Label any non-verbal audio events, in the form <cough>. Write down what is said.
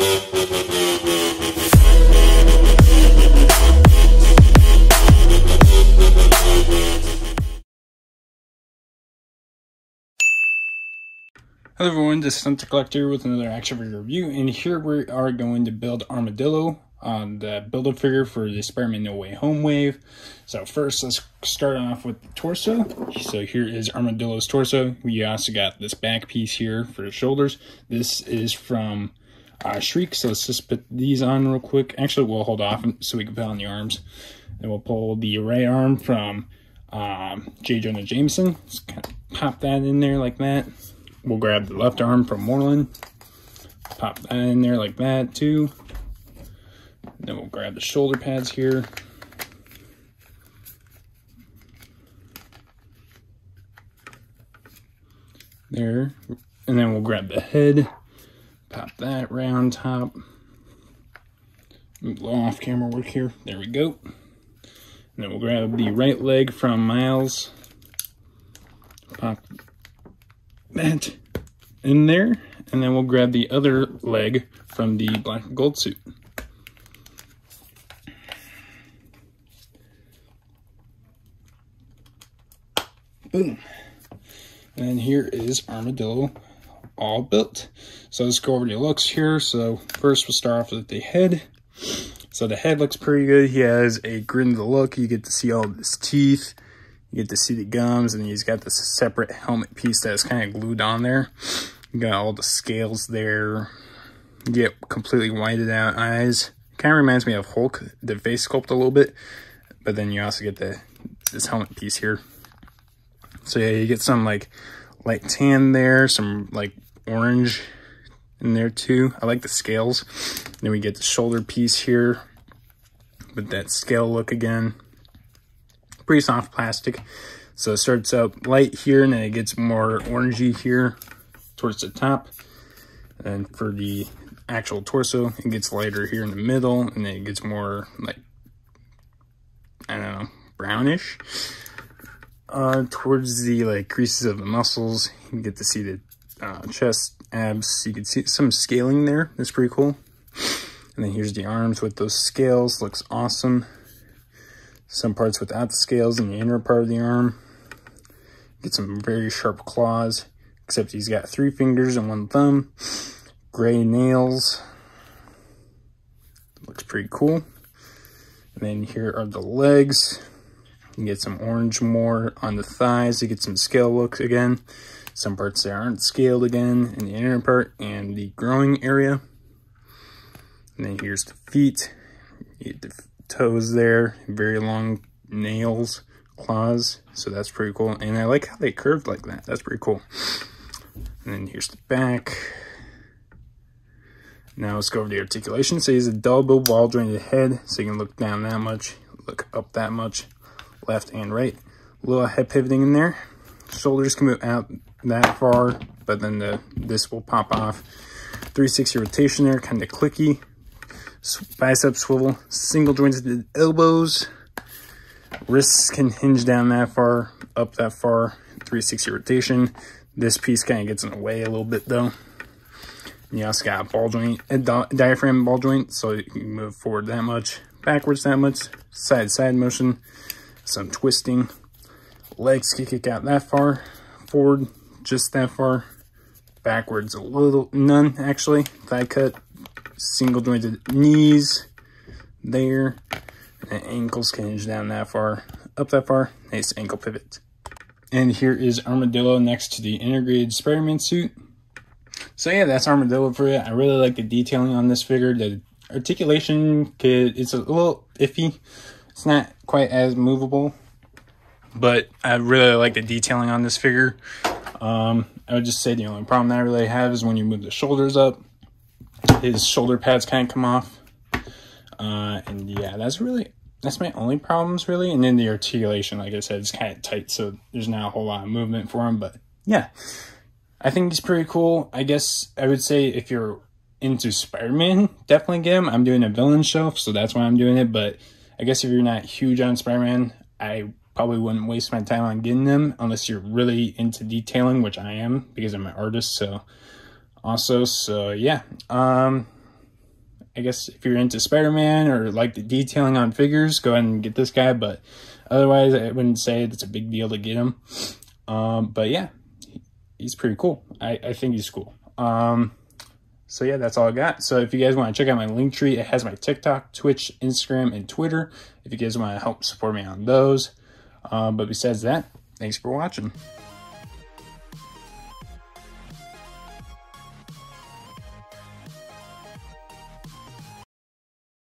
Hello everyone, this is Hunter Collector with another action figure review, and here we are going to build Armadillo on the build-a figure for the Spider-Man No Way Home wave. So first, let's start off with the torso. So here is Armadillo's torso. We also got this back piece here for the shoulders. This is from uh, Shriek, so let's just put these on real quick. Actually, we'll hold off so we can put on the arms. Then we'll pull the right arm from um, J. Jonah Jameson. Just kind of pop that in there like that. We'll grab the left arm from Morlun, pop that in there like that too. Then we'll grab the shoulder pads here. There, and then we'll grab the head, that round top. Little off camera work here. There we go. And then we'll grab the right leg from Miles. Pop that in there, and then we'll grab the other leg from the black and gold suit. Boom. And here is Armadillo all built. So let's go over the looks here. So first we'll start off with the head. So the head looks pretty good. He has a grin to look. You get to see all of his teeth. You get to see the gums, and he's got this separate helmet piece that's kind of glued on there. You got all the scales there. You get completely whited out eyes. Kind of reminds me of Hulk, the face sculpt a little bit. But then you also get the this helmet piece here. So yeah, you get some like light tan there, some like orange in there too. I like the scales. Then we get the shoulder piece here with that scale look again pretty soft plastic. So it starts out light here and then it gets more orangey here towards the top. And for the actual torso, it gets lighter here in the middle and then it gets more like, I don't know, brownish. Uh, towards the like creases of the muscles, you get to see the uh, chest, abs. You can see some scaling there. That's pretty cool. And then here's the arms with those scales. Looks awesome some parts without the scales in the inner part of the arm. Get some very sharp claws, except he's got three fingers and one thumb. Gray nails. Looks pretty cool. And then here are the legs. You get some orange more on the thighs. You get some scale looks again. Some parts that aren't scaled again in the inner part and the growing area. And then here's the feet. The toes there, very long nails, claws, so that's pretty cool. And I like how they curved like that, that's pretty cool. And then here's the back. Now let's go over the articulation. So he's a double ball jointed head, so you can look down that much, look up that much, left and right. A little head pivoting in there. Shoulders can move out that far, but then the this will pop off. 360 rotation there, kind of clicky bicep swivel, single jointed elbows. Wrists can hinge down that far, up that far, 360 rotation. This piece kind of gets in the way a little bit though. You also got ball joint, a diaphragm ball joint, so you can move forward that much, backwards that much, side side motion, some twisting. Legs can kick out that far, forward just that far, backwards a little, none actually, thigh cut, single jointed knees there. And ankles can hinge down that far, up that far. Nice ankle pivot. And here is Armadillo next to the integrated Spider-Man suit. So yeah, that's Armadillo for you. I really like the detailing on this figure. The articulation, could, it's a little iffy. It's not quite as movable, but I really like the detailing on this figure. Um, I would just say the only problem that I really have is when you move the shoulders up his shoulder pads kind of come off. Uh, and yeah, that's really, that's my only problems really. And then the articulation, like I said, is kind of tight. So there's not a whole lot of movement for him, but yeah, I think he's pretty cool. I guess I would say if you're into Spider-Man, <laughs> definitely get him. I'm doing a villain shelf, so that's why I'm doing it. But I guess if you're not huge on Spider-Man, I probably wouldn't waste my time on getting them unless you're really into detailing, which I am because I'm an artist. So also so yeah um I guess if you're into Spider-Man or like the detailing on figures, go ahead and get this guy. But otherwise, I wouldn't say it's a big deal to get him. Um, but yeah, he's pretty cool. I, I think he's cool. Um, so yeah, that's all I got. So if you guys want to check out my link tree, it has my TikTok, Twitch, Instagram, and Twitter. If you guys want to help support me on those. Um, but besides that, thanks for watching.